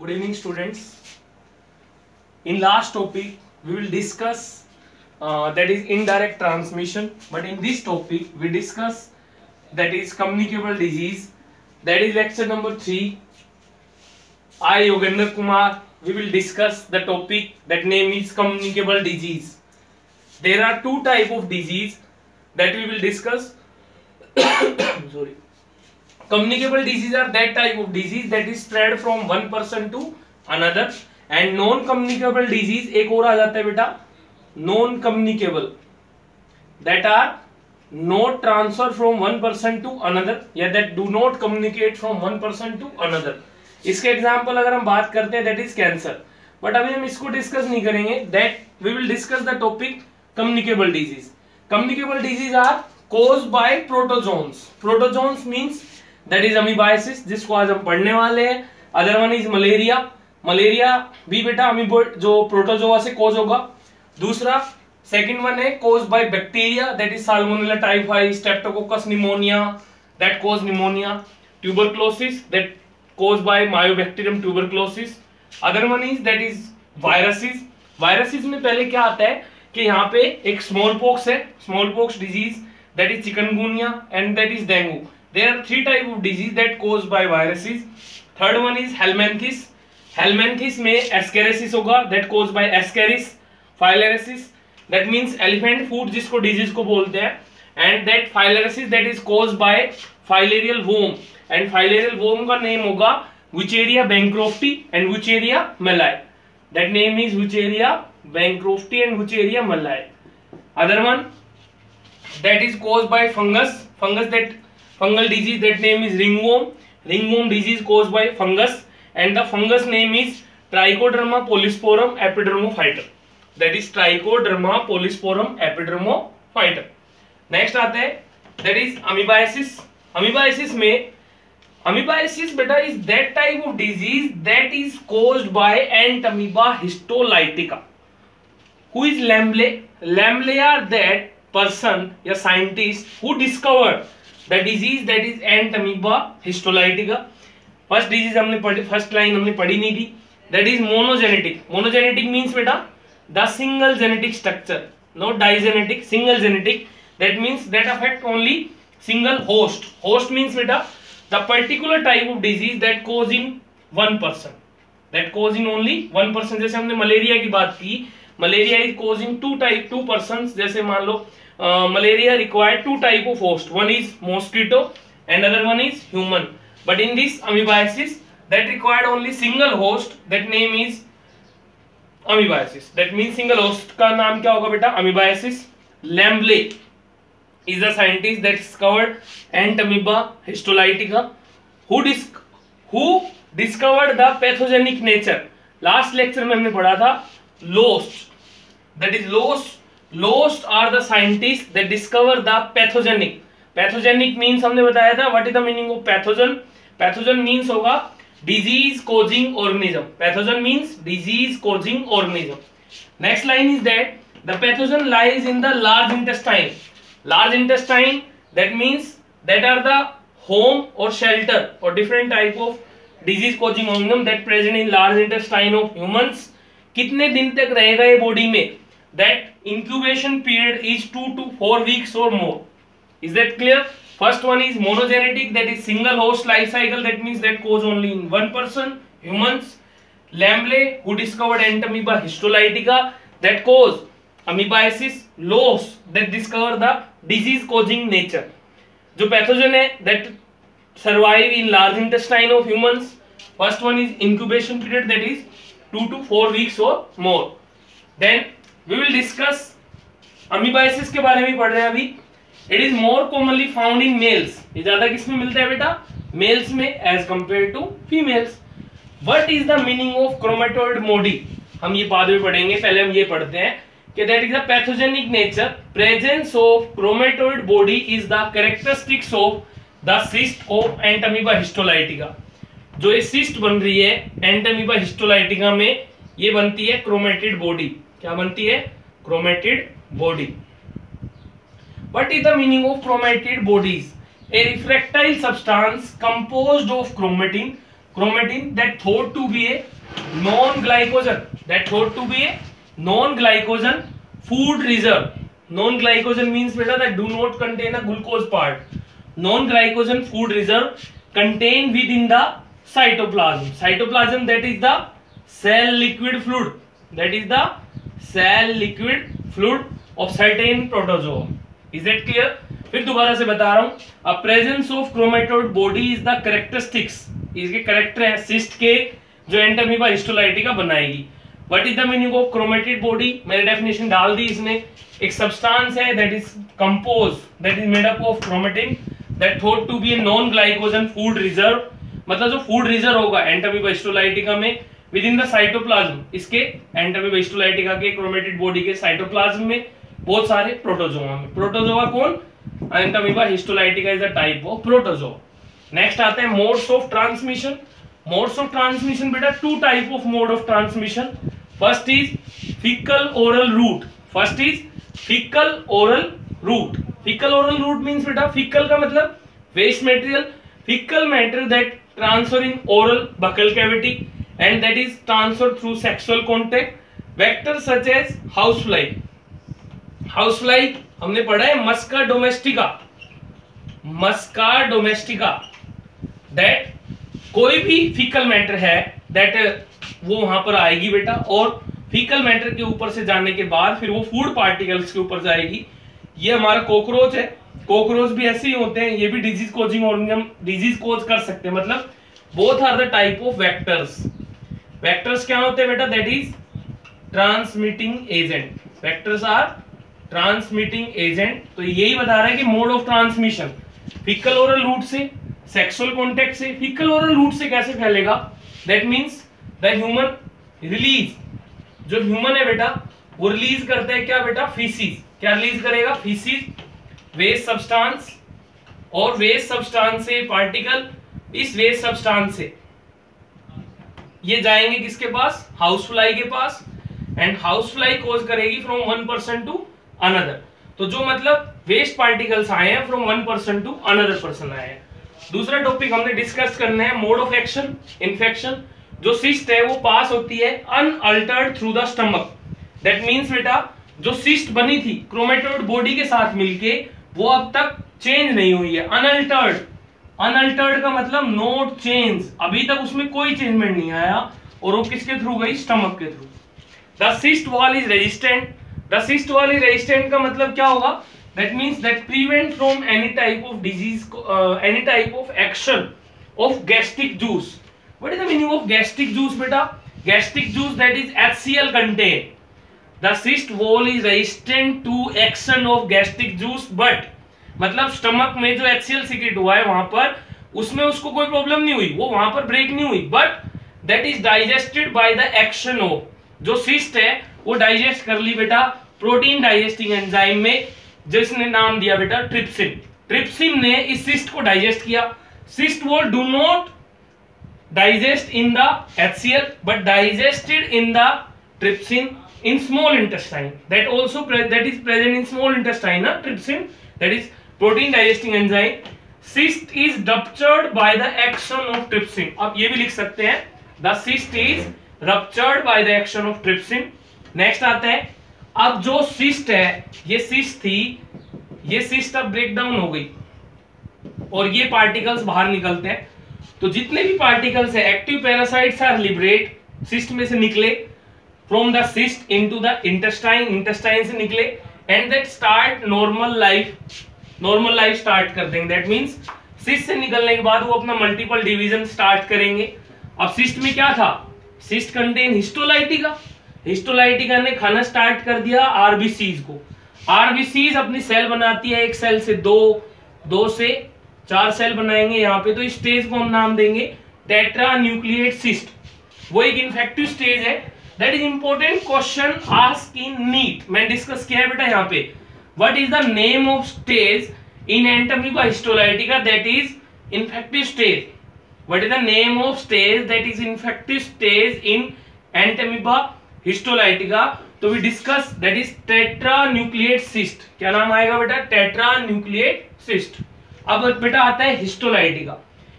good evening students in last topic we will discuss uh, that is indirect transmission but in this topic we discuss that is communicable disease that is lecture number 3 i yogendra kumar we will discuss the topic that name is communicable disease there are two type of disease that we will discuss sorry communicable disease are that type of disease that is spread from one person to another and non communicable disease एक और आ जाता है बेटा non communicable that are not transfer from one person to another या that do not communicate from one person to another इसके example अगर हम बात करते हैं दैट इज़ कैंसर बट अभी हम इसको डिस्कस नहीं करेंगे that we will discuss the topic communicable disease communicable disease are cause by protozoans protozoans means that is amoebiasis जिसको आज हम पढ़ने वाले हैं। Other one is malaria malaria भी बेटा अमीबो जो प्रोटोजोआ से कोज होगा। दूसरा सेकंड वन है cause by bacteria that is salmonella typhi streptococcus pneumonia that cause pneumonia tuberculosis that cause by mycobacterium tuberculosis other one is that is viruses viruses में पहले क्या आता है कि यहाँ पे एक स्मॉल पॉक्स है। Small pox disease that is chikungunya and that is dengue there are three type of disease that caused by viruses third one is helminthis helminthis में ascariasis होगा that caused by ascaris filariasis that means elephant foot जिसको disease को बोलते हैं and that filariasis that is caused by filarial worm and filarial worm का name होगा Wucheria bancrofti and Wucheria malai that name is Wucheria bancrofti and Wucheria malai other one that is caused by fungus fungus that fungal disease that name is ringworm ringworm disease caused by fungus and the fungus name is trichoderma polysporum epidermophyta that is trichoderma polysporum epidermophyta next आता है that is amoebiasis amoebiasis में amoebiasis बेटा is that type of disease that is caused by ant amoeba histolytica who is lambley lambley are that person या scientist who discovered the disease that is entamoeba histolytica first disease हमने पढ़ी first line हमने पढ़ी नहीं थी. That is monogenetic monogenetic means बेटा the single genetic structure not digenetic single genetic that means that affect only single host host means बेटा the particular type of disease that cause in one person that cause in only one person जैसे हमने malaria की बात की malaria is cause in two type to person जैसे मान लो malaria require two type of host one is mosquito and other one is human but in this amoebiasis that required only single host that name is amoebiasis that mean single host का नाम क्या होगा बेटा? Amoebiasis Lambl is a scientist that discovered entamoeba histolytica who disc who discovered the pathogenic nature last lecture में हमने पढ़ा था Losch that is Losch Losch are the scientist they discover the pathogenic pathogenic means हमने बताया था what is the meaning of pathogen pathogen means होगा disease causing organism pathogen means disease causing organism next line is that the pathogen lies in the large intestine large intestine that means that are the home और shelter और different type of disease causing organism that present in large intestine of humans कितने दिन तक रहेगा ये body में? That incubation period is 2 to 4 weeks or more is that clear first one is monogenetic that is single host life cycle that means that goes only in one person humans lambley who discovered entamoeba histolytica that cause amoebiasis los that discover the disease causing nature जो pathogen है that survive in large intestine of humans first one is incubation period that is 2 to 4 weeks or more then we will discuss amoebiasis के बारे में पढ़ रहे हैं अभी। It is more commonly found in males ये ज़्यादा किसमें मिलता है बेटा? मेल्स में as compare to females what is the meaning of chromatoid body हम ये बाद में पढ़ेंगे, पहले हम ये पढ़ते हैं कि that is the pathogenic nature presence of chromatoid body is the characteristics of the cyst of entamoeba histolytica जो ये सिस्ट बन रही है एंटमीबा हिस्टोलाइटिका में ये बनती है क्रोमेटिड बॉडी क्या बनती है? Chromated body what is the meaning of chromatid bodies a refractile substance compose of chromatin chromatin that thought to be a non glycogen that thought to be a non glycogen food reserve non glycogen mean बेटा that do not contain a glucose part non glycogen food reserve contain within the cytoplasm cytoplasm that is the cell liquid fluid that is the cell liquid, fluid of certain protozoa. Is that clear? फिर दोबारा से बता रहा हूँ a presence of chromatoid body is the characteristics इसके character है cyst के जो एंटमीबा हिस्टोलाइटिका बनाएगी. What is the meaning of chromatoid body मैंने डेफिनेशन डाल दी इसमें. एक सब्सटेंस है that is compose that is made up of chromatin that thought to be a non glycogen food reserve मतलब जो फ़ूड रिज़र्व होगा एंटमीबा हिस्टोलाइटिका में विद इन द साइटोप्लाज्म इसके एंटोबेस्टोलाइटिका के क्रोमेटेड बॉडी के साइटोप्लाज्म में बहुत सारे प्रोटोजोआ में। प्रोटोजोआ कौन? Entamoeba histolytica is the type of protozoa next आते हैं modes of transmission modes of transmission बेटा two type of mode of transmission first is faecal oral route first is faecal oral route faecal oral route means बेटा fickle का मतलब waste material faecal matter that transfer in oral buccal cavity and that is transferred through sexual contact. Vectors such as housefly. Housefly, हमने पढ़ा है Musca domestica Musca domestica that कोई भी faecal matter है that वो वहाँ पर आएगी बेटा और फीकल मैटर के ऊपर से जाने के बाद फिर वो फ़ूड पार्टिकल्स के ऊपर जाएगी। ये हमारा कॉकरोच है। कॉकरोच भी ऐसे ही होते हैं, ये भी disease causing organism disease cause कर सकते हैं। मतलब both are the type of vectors vectors क्या होते हैं बेटा? That is transmitting agent vectors are transmitting agent तो यही बता रहा है कि mode of transmission faecal oral route से सेक्सुअल कॉन्टेक्ट से फिकल ओरल रूट से कैसे फैलेगा? That means the human release जो ह्यूमन है बेटा, वो रिलीज़ करता है क्या बेटा? फीसिस क्या रिलीज़ करेगा? फीसिस वेस्ट सब्सटेंस और वेस्ट सब्सटेंस से पार्टिकल इस वेस्ट सब्सटेंस से। ये जाएँगे किसके पास? हाउस फ्लाई के पास। एंड हाउस फ्लाई कोज करेगी from one percent to another तो जो मतलब वेस्ट पार्टिकल्स आए हैं from one person to another person आए हैं। दूसरा टॉपिक हमने डिस्कस करना है मोड ऑफ़ एक्शन इन्फेक्शन जो सिस्ट है, वो पास होती है unaltered through the stomach that means बेटा, जो सिस्ट बनी थी क्रोमेटोड बॉडी के साथ मिलके, वो अब तक चेंज नहीं हुई है अनअल्टर्ड अनअल्टर्ड का मतलब नोट चेंज अभी तक उसमें कोई चेंजमेंट नहीं आया और वो किसके थ्रू गई? स्टमक के through the cyst wall is resistant the cyst wall is resistant का मतलब क्या होगा? That means that prevent from any type of disease any type of action of gastric juice what is the meaning of gastric juice बेटा? Gastric juice that is HCl contain the cyst wall is resistant to action of gastric juice but मतलब stomach में जो HCl secret हुआ है वहाँ पर, उसमें उसको कोई प्रॉब्लम नहीं हुई। वो वहाँ पर ब्रेक नहीं हुई। But that is digested by the action of जो सिस्ट है, वो डाइजेस्ट कर ली बेटा। प्रोटीन डाइजेस्टिंग एंजाइम में जिसने नाम दिया बेटा ट्रिप्सिन ट्रिप्सिन ने इस सिस्ट को डाइजेस्ट किया। Cyst wall do not digest in the HCl but digested in the trypsin in small intestine. That also that is present in small intestine, na? Trypsin, that protein digesting enzyme cyst is ruptured by the action of trypsin अब ये भी लिख सकते हैं। the cyst is ruptured by the action of trypsin next आता है। अब जो सिस्ट है, ये सिस्ट थी, ये सिस्ट अब ब्रेक डाउन हो गई। और ये पार्टिकल्स बाहर निकलते हैं। तो जितने भी पार्टिकल्स है, active parasites are liberate, cyst में से निकले। From the cyst into the intestine intestine से निकले। And that start normal life. Normal life start कर देंगे। दैट मींस सिस्ट से निकलने के बाद वो अपना मल्टीपल डिवीज़न स्टार्ट करेंगे। अब सिस्ट में क्या था? सिस्ट कंटेन हिस्टोलाइटिका हिस्टोलाइटिका ने खाना स्टार्ट कर दिया आरबीसीज को। आरबीसीज अपनी सेल बनाती है। एक सेल से दो दो से चार सेल बनाएँगे यहाँ पे। तो इस स्टेज को हम नाम देंगे टेट्रा न्यूक्लिएट सिस्ट वो एक इन्फेक्टिव स्टेज है। That is important question ask in NEET मैं डिस्कस किया है बेटा यहाँ पे। What is the name of stage in Entamoeba histolytica that is infective stage is the name of stage that is infective stage in Entamoeba histolytica तो we discuss that is tetra nucleate cyst क्या नाम आएगा बेटा? Tetra nucleate cyst अब बेटा आता है histolytica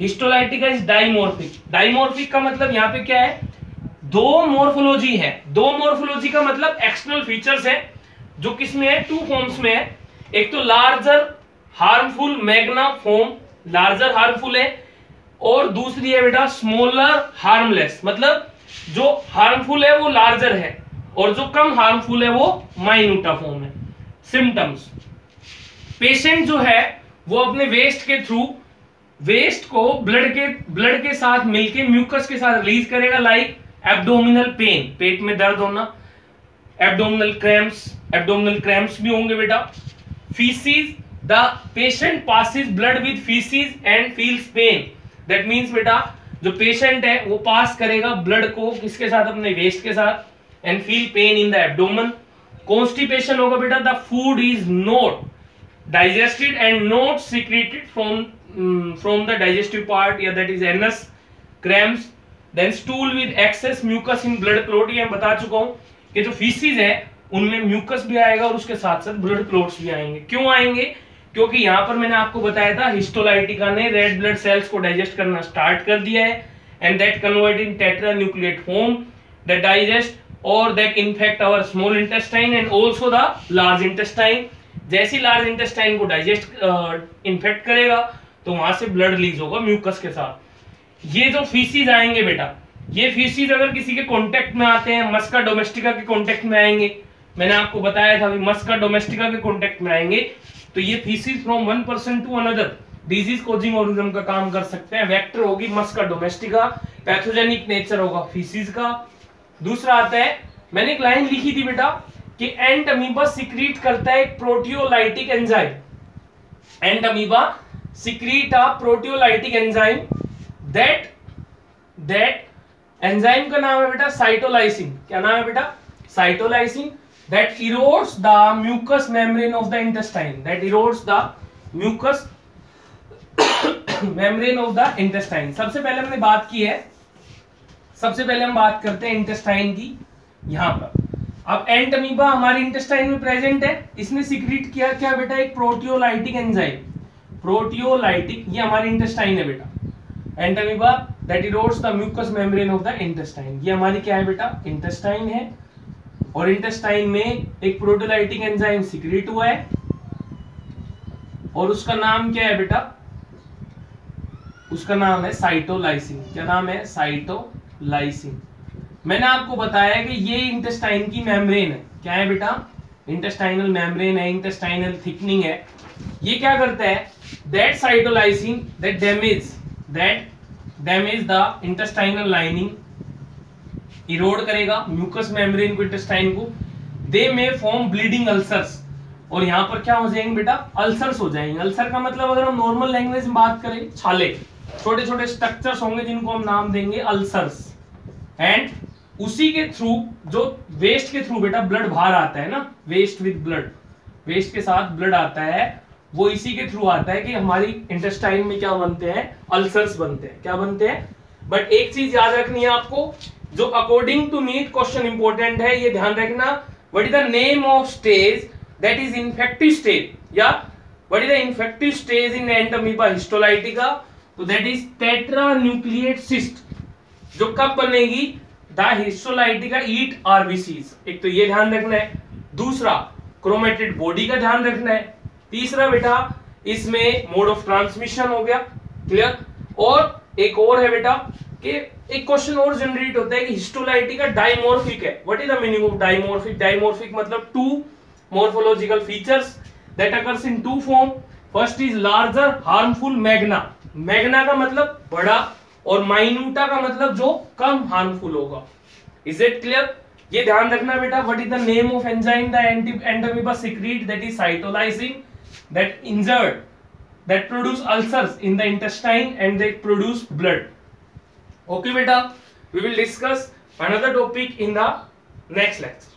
histolytica is dimorphic dimorphic का मतलब यहाँ पे क्या है? दो मोर्फोलॉजी है। दो मोर्फोलॉजी का मतलब एक्सटर्नल फीचर्स है। जो किसमें है? टू फॉर्म्स में है। एक तो larger harmful magna form larger harmful है। और दूसरी है बेटा स्मॉलर हार्मलेस मतलब जो हार्मफुल है वो लार्जर है और जो कम हार्मफुल है वो माइन्यूटा फॉर्म है। सिम्टम्स पेशेंट जो है, वो अपने वेस्ट के थ्रू वेस्ट को ब्लड के ब्लड के साथ मिलके म्यूकस के साथ रिलीज़ करेगा लाइक एब्डोमिनल पेन पेट में दर्द होना एब्डोमिनल क्रैम्प्स एब्डोमिनल क्रैम्प्स भी होंगे बेटा। Faeces the patient passes blood with faeces and feels pain that means बेटा जो पेशेंट है वो पास करेगा ब्लड को किसके साथ? अपने वेस्ट के साथ and feel pain in the abdomen constipation होगा बेटा the food is not and not secreted from um, from the digestive part yeah that is anus cramps. Then stool with excess mucus in blood clot ये मैं बता चुका हूँ कि जो faeces है उनमें म्यूकस भी आएगा और उसके साथ साथ ब्लड क्लोट्स भी आएँगे। क्यों आएँगे? क्योंकि यहाँ पर मैंने आपको बताया था हिस्टोलाइटिका ने रेड ब्लड सेल्स को डाइजेस्ट करना स्टार्ट कर दिया है and that convert in tetra nucleate form that digest और that infect our small intestine and also the large intestine जैसी लार्ज इंटेस्टाइन को डाइजेस्ट इन्फेक्ट uh, करेगा तो वहाँ से ब्लड रिलीज़ होगा म्यूकस के साथ। ये जो फीसीज आएँगे बेटा ये फीसीज अगर किसी के कांटेक्ट में आते हैं मस्का डोमेस्टिका के कांटेक्ट में आएँगे मैंने आपको बताया था मस्का डोमेस्टिका के कॉन्टेक्ट में आएँगे। तो ये faeces from one person to another disease causing organism का काम कर सकते हैं। वेक्टर होगी मस्का डोमेस्टिका पैथोजेनिक नेचर होगा फीसीज का। दूसरा आता है, मैंने एक लाइन लिखी थी बेटा, कि एंट अमीबा सिक्रीट करता है एक proteolytic enzyme Entamoeba secrete a proteolytic enzyme that that enzyme का नाम है बेटा साइटोलाइसिन क्या नाम है बेटा? Cytolysin that erodes the mucous membrane of the intestine that erodes the mucous membrane of the intestine सबसे पहले हमने बात की है, सबसे पहले हम बात करते हैं इंटेस्टाइन की, यहाँ पर। अब एंटमीबा हमारी इंटेस्टाइन में प्रेजेंट है, इसने सिक्रीट किया क्या बेटा? एक प्रोटियोलाइटिक एंजाइम प्रोटियोलाइटिक ये हमारी इंटेस्टाइन है बेटा। Entamoeba that erodes the mucous membrane of the intestine ये हमारी क्या है बेटा? इंटेस्टाइन है। और इंटेस्टाइन में एक प्रोटोलाइटिक एंजाइम सिक्रीट हुआ है। और उसका नाम क्या है बेटा? उसका नाम है साइटोलाइसिन। क्या नाम है? साइटोलाइसिन। मैंने आपको बताया कि ये इंटेस्टाइन की मेम्ब्रेन है। क्या है बेटा? इंटेस्टाइनल मेम्ब्रेन है इंटेस्टाइनल थिकनिंग है। ये क्या करता है? That cytolysin that damage that damage the intestinal lining erode करेगा म्यूकस मेम्ब्रेन को इंटेस्टाइन को। They may form bleeding ulcers और यहाँ पर क्या हो जाएँगे बेटा? अल्सर्स हो जाएँगे। अल्सर का मतलब अगर हम नॉर्मल लैंग्वेज में बात करें, छाले। छोटे छोटे स्ट्रक्चर्स होंगे जिनको हम नाम देंगे अल्सर्स एंड उसी के थ्रू जो वेस्ट के थ्रू बेटा ब्लड बाहर आता है ना? वेस्ट विद ब्लड वेस्ट के साथ ब्लड आता है। वो इसी के थ्रू आता है कि हमारी इंटेस्टाइन में क्या बनते हैं? अल्सर्स बनते हैं। क्या बनते हैं? बट एक चीज़ याद रखनी है आपको जो according to NEET question important है, ये ध्यान रखना what is the name of stage that is infective stage या what is the infective stage in Entamoeba histolytica तो that is tetra nucleate cyst जो कब बनेगी? द हिस्टोलाइटिका ईट आरबीसीज एक तो ये ध्यान रखना है। दूसरा क्रोमेटेड बॉडी का ध्यान रखना है। तीसरा बेटा, इसमें मोड ऑफ़ ट्रांसमिशन हो गया क्लियर और एक और है बेटा कि एक क्वेश्चन और जनरेट होता है कि हिस्टोलाइटिका डाइमोर्फिक है. What is the meaning of dimorphic dimorphic मतलब two morphological features that occurs in two form first is larger harmful magna magna का मतलब बड़ा और माइन्यूटा का मतलब जो कम हार्मफुल होगा. इज़ इट क्लियर ये ध्यान रखना बेटा what is the name of enzyme the Endamoeba secrete that is cytolysin that injured that produce ulcers in the intestine and they produce blood? Okay beta we will discuss another topic in the next lecture